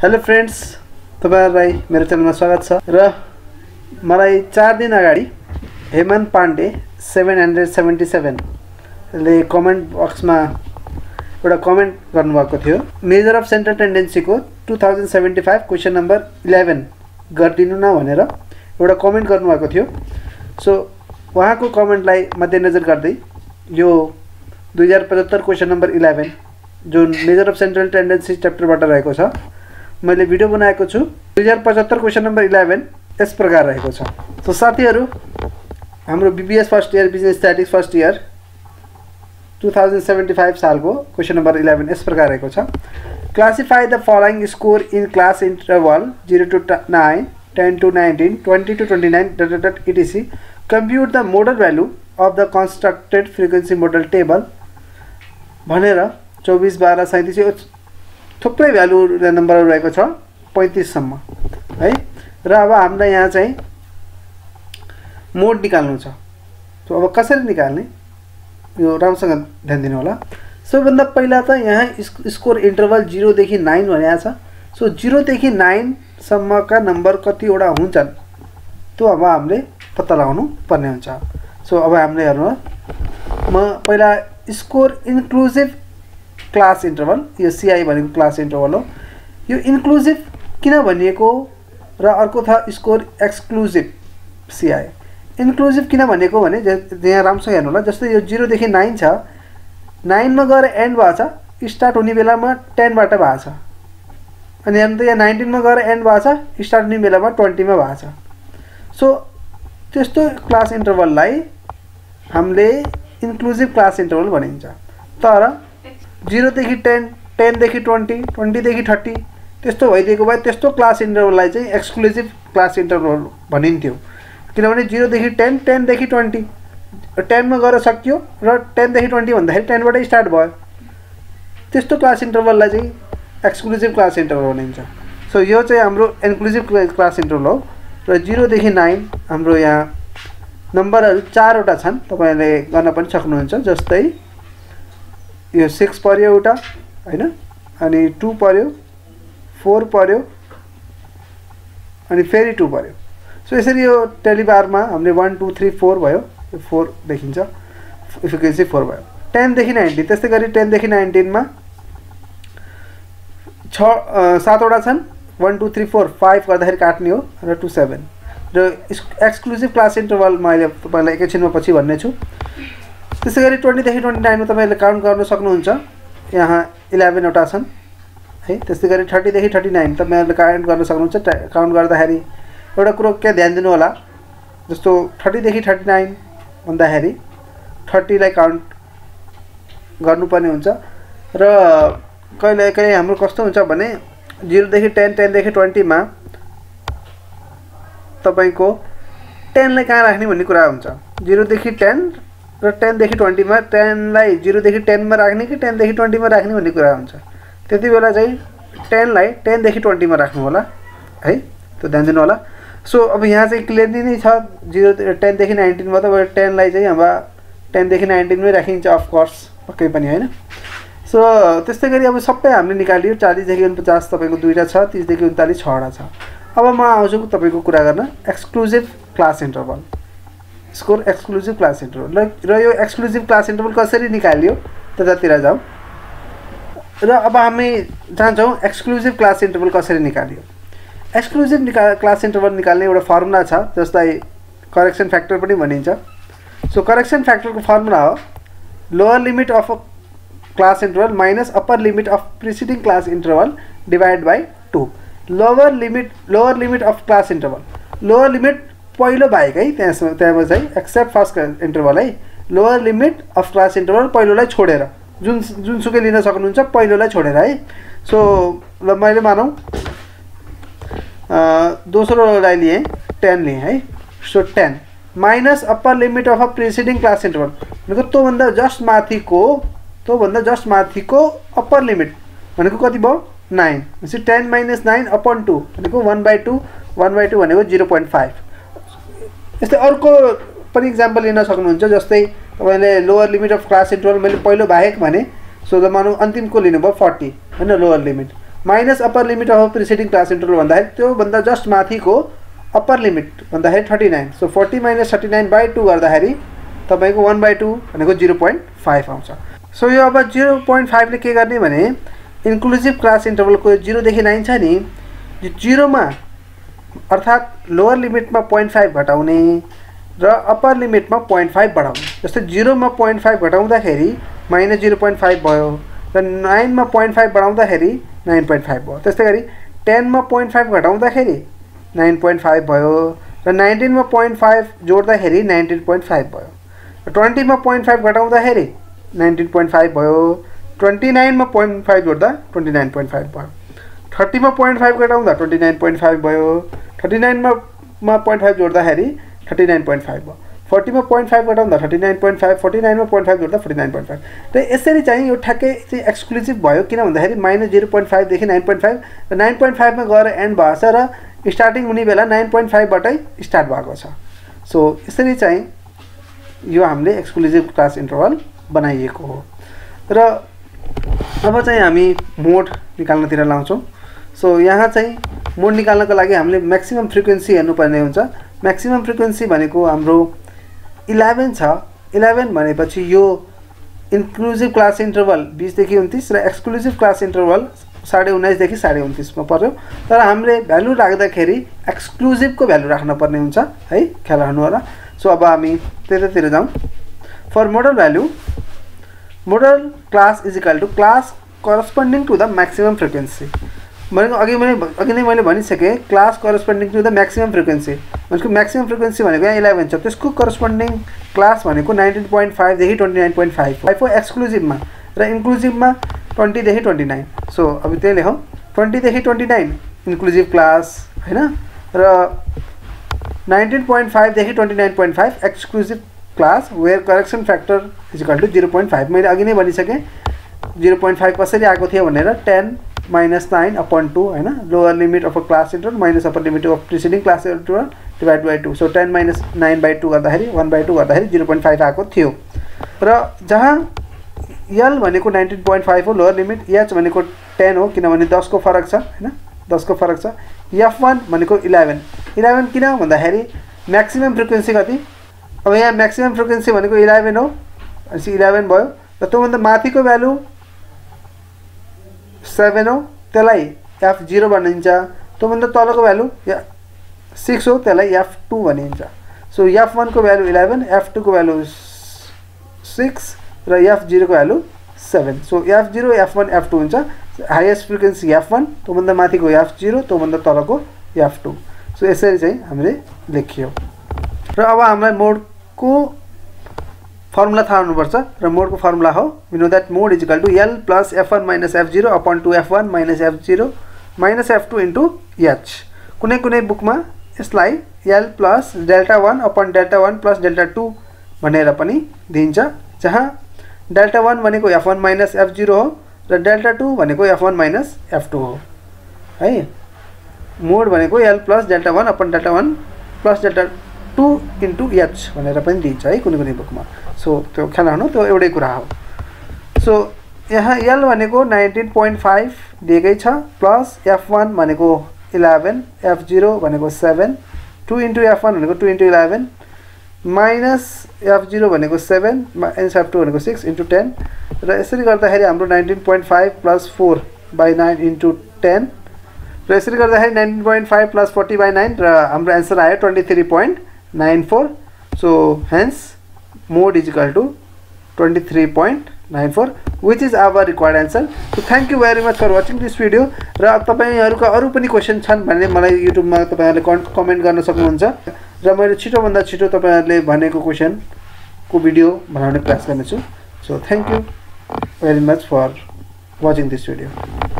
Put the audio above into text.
Hello friends तपाईँहरूलाई मेरो च्यानलमा स्वागत छ र मलाई चार दिन अगाडि Hemant Pandey seven hundred seventy सेभेनले comment बक्समा एउटा कमेन्ट गर्नुभएको थियो। Major of central टेन्डेन्सीको two thousand seventy five question number eleven गरिदिनु न भनेर एउटा कमेन्ट गर्नुभएको थियो। सो उहाँको कमेन्टलाई मध्यनजर गर्दै यो दुई हजार पचहत्तर क्वेसन नम्बर इलेभेन जुन मेजर अफ सेन्ट्रल टेन्डेन्सी च्याप्टरबाट रहेको छ मैले भिडियो बनाएको छु। दुई हजार पचहत्तर क्वेसन नम्बर इलेभेन यस प्रकार रहेको छ। सो साथीहरू हाम्रो BBS first year business statistics first year two thousand seventy five सालको क्वेसन नम्बर इलेभेन यस प्रकार रहेको छ। Classify the following score in class interval zero to nine ten to nineteen twenty to twenty nine dot dot etc compute the modal value of the constructed frequency modal table भनेर चौबिस बाह्र सैँतिस थुप्रै value नम्बरहरू रहेको छ पैँतिससम्म। है? र अब हामीलाई यहाँ चाहिँ मोड निकाल्नु छ। सो अब कसरी निकाल्ने? यो राम्रोसँग ध्यान दिनु होला। सबैभन्दा पहिला त यहाँ स्कोर इन्टरभल जिरोदेखि नाइन भनेको छ। सो जिरोदेखि नाइनसम्मका नम्बर कतिवटा हुन्छन् त्यो अब हामीले पत्ता लगाउनु पर्ने हुन्छ। सो अब हामीले हेर्नु म पहिला स्कोर इन्क्लुजिभ क्लास इन्टरभल यो सिआई भनेको क्लास इन्टरभल हो। यो इन्क्लुजिभ किन भनिएको र अर्को छ स्कोर एक्सक्लुजिभ सिआई इन्क्लुजिभ किन भनेको भने यहाँ राम्रोसँग हेर्नु होला जस्तै यो जिरोदेखि नाइन छ। नाइनमा गएर एन्ड भएको छ स्टार्ट हुने बेलामा टेनबाट भएको छ। अनि हेर्नु त यहाँ नाइन्टिनमा गएर एन्ड भएको छ स्टार्ट हुने बेलामा ट्वेन्टीमा भएको छ। सो त्यस्तो क्लास इन्टरभललाई हामीले इन्क्लुजिभ क्लास इन्टरभल भनिन्छ। तर जिरोदेखि टेन टेनदेखि ट्वेन्टी ट्वेन्टीदेखि थर्टी त्यस्तो भइदिएको भए त्यस्तो क्लास इन्टरभललाई चाहिँ एक्सक्लुजिभ क्लास इन्टरभल भनिन्थ्यो। किनभने जिरोदेखि टेन टेनदेखि ट्वेन्टी टेनमा गएर सकियो र टेनदेखि ट्वेन्टी भन्दाखेरि टेनबाटै स्टार्ट भयो। त्यस्तो क्लास इन्टरभललाई चाहिँ एक्सक्लुजिभ क्लास इन्टरभल भनिन्छ। सो यो चाहिँ हाम्रो इन्क्लुजिभ क्लास इन्टरभल हो। र जिरोदेखि नाइन हाम्रो यहाँ नम्बरहरू चारवटा छन्। तपाईँले गर्न पनि सक्नुहुन्छ जस्तै यो सिक्स पऱ्यो एउटा होइन? अनि टू पऱ्यो फोर पऱ्यो अनि फेरि टू पऱ्यो सो यसरी यो टेलिबारमा हामीले वान टू थ्री फोर भयो। फोर देखिन्छ। फ्रिक्वेन्सी फोर भयो। टेनदेखि नाइन्टिन त्यस्तै गरी टेनदेखि नाइन्टिनमा छ सातवटा छन्। One two three four five गर्दाखेरि काट्ने हो र टू सेभेन र एक्सक्लुजिभ क्लास इन्टरभल मैले तपाईँलाई एकैछिनमा पछि भन्ने छु त्यसै गरी ट्वेन्टीदेखि ट्वेन्टी नाइनमा तपाईँले काउन्ट गर्न सक्नुहुन्छ। यहाँ इलेभेनवटा छन्। है त्यस्तै गरी थर्टीदेखि थर्टी नाइन तपाईँहरूले काउन्ट गर्न सक्नुहुन्छ। काउन्ट गर्दाखेरि एउटा कुरो क्या ध्यान दिनु होला जस्तो थर्टीदेखि थर्टी नाइन भन्दाखेरि थर्टीलाई काउन्ट गर्नुपर्ने हुन्छ। र कहिले कहीँ हाम्रो कस्तो हुन्छ भने जिरोदेखि टेन टेनदेखि ट्वेन्टीमा तपाईँको टेनलाई कहाँ राख्ने भन्ने कुरा हुन्छ। जिरोदेखि टेन र टेनदेखि ट्वेन्टीमा टेनलाई जिरोदेखि टेनमा राख्ने कि टेनदेखि ट्वेन्टीमा राख्ने भन्ने कुरा हुन्छ। त्यति बेला चाहिँ टेनलाई टेनदेखि ट्वेन्टीमा राख्नु होला है? त्यो ध्यान दिनु होला। सो अब यहाँ चाहिँ क्लियरली नै छ जिरो टेनदेखि नाइन्टिनमा त टेनलाई चाहिँ अब टेनदेखि नाइन्टिनमै राखिन्छ अफकोर्स पक्कै पनि होइन? सो त्यस्तै गरी अब सबै हामीले निकालियो चालिसदेखि उनपचास तपाईँको दुईवटा छ तिसदेखि उन्तालिस छवटा छ। अब म आउँछु तपाईँको कुरा गर्न exclusive class interval score exclusive class interval र यो एक्सक्लुजिभ क्लास इन्टरभल कसरी निकालियो? त्यतातिर जाउँ र अब हामी जान्छौँ एक्सक्लुजिभ क्लास इन्टरभल कसरी निकालियो? एक्सक्लुजिभ निका क्लास इन्टरभल निकाल्ने एउटा फर्मुला छ जसलाई करेक्सन फ्याक्टर पनि भनिन्छ। सो करेक्सन फ्याक्टरको फर्मुला हो lower limit of class interval minus upper limit of preceding class interval divide by two lower limit lower limit of class interval lower limit पहिलो बाहेक है त्यहाँ त्यहाँमा चाहिँ एक्सेप्ट फर्स्ट इन्टरभल है। Lower limit of class interval पहिलोलाई छोडेर। जुन जुनसुकै लिन सक्नुहुन्छ पहिलोलाई छोडेर है। सो ल मैले मानौँ दोस्रोलाई लिएँ टेन लिएँ है। So ten minus upper limit of a preceding class interval भनेको त्योभन्दा जस्ट माथिको त्योभन्दा जस्ट माथिको अप्पर लिमिट भनेको कति भयो? नाइन भनेपछि ten minus nine upon two भनेको one by two one by two भनेको जिरो पोइन्ट फाइभ यस्तै अर्को पनि इक्जाम्पल लिन सक्नुहुन्छ जस्तै तपाईँले lower limit of class interval मैले पहिलो बाहेक भने सो त मानौँ अन्तिमको लिनुभयो फोर्टी होइन lower limit minus upper limit of preceding class interval भन्दाखेरि त्योभन्दा जस्ट माथिको अप्पर लिमिट भन्दाखेरि thirty nine so forty minus thirty nine by two गर्दाखेरि तपाईँको वान बाई टू भनेको जिरो पोइन्ट फाइभ आउँछ। सो यो अब जिरो पोइन्ट फाइभले के गर्ने भने इन्क्लुजिभ क्लास इन्टरभलको जिरोदेखि नाइन छ नि यो जिरोमा अर्थात् लोवर लिमिटमा पोइन्ट फाइभ घटाउने र अप्पर लिमिटमा पोइन्ट फाइभ बढाउने जस्तै जिरोमा पोइन्ट फाइभ घटाउँदाखेरि माइनस जिरो पोइन्ट फाइभ भयो र नाइनमा पोइन्ट फाइभ बढाउँदाखेरि नाइन पोइन्ट फाइभ भयो त्यस्तै गरी टेनमा पोइन्ट फाइभ घटाउँदाखेरि नाइन पोइन्ट फाइभ भयो र नाइन्टिनमा पोइन्ट फाइभ जोड्दाखेरि नाइन्टिन पोइन्ट फाइभ भयो र ट्वेन्टीमा पोइन्ट फाइभ घटाउँदाखेरि नाइन्टिन पोइन्ट फाइभ भयो ट्वेन्टी नाइनमा पोइन्ट फाइभ जोड्दा ट्वेन्टी नाइन पोइन्ट फाइभ भयो थर्टीमा पोइन्ट फाइभ घटाउँदा ट्वेन्टी नाइन पोइन्ट फाइभ भयो थर्टी नाइनमा पोइन्ट फाइभ जोड्दाखेरि थर्टी नाइन पोइन्ट फाइभ भयो। फोर्टीमा पोइन्ट फाइभ घटाउँदा thirty nine point five forty नाइनमा पोइन्ट फाइभ जोड्दा फोर्टी नाइन पोइन्ट फाइभ र यसरी चाहिँ यो ठ्याक्कै चाहिँ एक्सक्लुजिभ भयो किन भन्दाखेरि माइनस जिरो पोइन्ट फाइभदेखि नाइन पोइन्ट फाइभ र नाइन पोइन्ट फाइभमा गएर एन्ड भएको छ र स्टार्टिङ हुने बेला नाइन पोइन्ट फाइभबाटै स्टार्ट भएको छ। सो यसरी चाहिँ यो हामीले एक्सक्लुजिभ क्लास इन्टरभल बनाइएको हो। र अब चाहिँ हामी मोड निकाल्नतिर लाउँछौँ। सो यहाँ चाहिँ मोड निकाल्नको लागि हामीले म्याक्सिमम् फ्रिक्वेन्सी हेर्नुपर्ने हुन्छ। म्याक्सिमम् फ्रिक्वेन्सी भनेको हाम्रो इलेभेन छ। इलेभेन भनेपछि यो इन्क्लुजिभ क्लास इन्टरभल बिसदेखि उन्तिस र एक्सक्लुजिभ क्लास इन्टरभल साढे उन्नाइसदेखि साढे उन्तिसमा पर्यो। तर हामीले भ्यालु राख्दाखेरि एक्सक्लुजिभको भ्यालु राख्नुपर्ने हुन्छ है? ख्याल राख्नु होला। सो अब हामी त्यतातिर जाउँ। For modal value modal class is equal to class corresponding to the maximum frequency भनेको अघि मैले अघि नै मैले भनिसकेँ class corresponding to the maximum frequency भनेको म्याक्सिमम् फ्रिक्वेन्सी यहाँ इलेभेन छ त्यसको करस्पोन्डिङ क्लास नाइन्टिन पोइन्ट फाइभदेखि twenty nine point five point five five हो एक्सक्लुजिभमा र इन्क्लुजिभमा ट्वेन्टीदेखि ट्वेन्टी नाइन सो अब ते त्यही लेखौँ ट्वेन्टीदेखि ट्वेन्टी नाइन इन्क्लुजिभ क्लास र नाइन्टिन पोइन्ट फाइभदेखि twenty nine point five exclusive class where correction factor is equal to zero point five मैले अघि नै भनिसकेँ जिरो पोइन्ट फाइभ कसरी थियो भनेर ten minus nine upon two होइन lower limit of a class inter minus upper limit of preceding class inter divide by two so ten minus nine by two गर्दाखेरि one by two गर्दाखेरि zero point five आएको थियो। र जहाँ L भनेको nineteen point five हो lower limit H भनेको ten हो किनभने दसको फरक छ होइन दसको फरक छ। एफ वान भनेको इलेभेन इलेभेन किन? भन्दाखेरि म्याक्सिमम् फ्रिक्वेन्सी कति? अब यहाँ म्याक्सिमम् फ्रिक्वेन्सी भनेको इलेभेन हो। भनेपछि इलेभेन भयो। र त्योभन्दा माथिको भ्यालु सेभेन हो त्यसलाई एफ जिरो भनिन्छ। त्योभन्दा तलको भ्यालु सिक्स हो त्यसलाई एफ टू भनिन्छ। सो एफ वानको भ्यालु इलेभेन एफ टूको भ्यालु सिक्स र F जिरोको value seven so F zero F one F two हुन्छ। हाइएस्ट फ्रिक्वेन्सी एफ वान त्योभन्दा माथिको एफ जिरो त्योभन्दा तलको एफ टू सो यसरी चाहिँ हामीले लेखियो। र अब हामीलाई मोडको फर्मुला थाहा हुनुपर्छ र मोडको फर्मुला हो know that mode is equal to L plus F one minus F zero upon to F one minus F zero minus F two into H कुनै कुनै बुकमा यसलाई L plus delta one upon delta one plus delta two भनेर पनि दिइन्छ। जहाँ delta one भनेको F one minus F zero हो र डेल्टा टू भनेको F one minus F two हो। है? मोड भनेको L plus delta one upon delta one plus delta two into H भनेर पनि दिन्छ है कुनै कुनै बुकमा। सो त्यो ख्याल राख्नु त्यो एउटै कुरा हो। सो यहाँ एल भनेको नाइन्टिन पोइन्ट फाइभ दिएकै छ प्लस एफ वान भनेको इलेभेन एफ जिरो भनेको seven two into F one भनेको two into eleven minus F zero भनेको सेभेन माइनस एफ टू भनेको सिक्स इन्टु टेन र यसरी गर्दाखेरि हाम्रो nineteen point five plus four by nine into ten र यसरी गर्दाखेरि nineteen point five plus forty by nine र हाम्रो एन्सर आयो twenty three point nine four so hence mode is equal to twenty three point nine four which is our required answer so thank you very much for watching this video र तपाईँहरूका अरू पनि question छन् भने मलाई युट्युबमा तपाईँहरूले कन् कमेन्ट गर्न सक्नुहुन्छ। र मैले छिटोभन्दा छिटो तपाईँहरूले भनेको क्वेसनको भिडियो बनाउने प्रयास गर्नेछु। So thank you very much for watching this video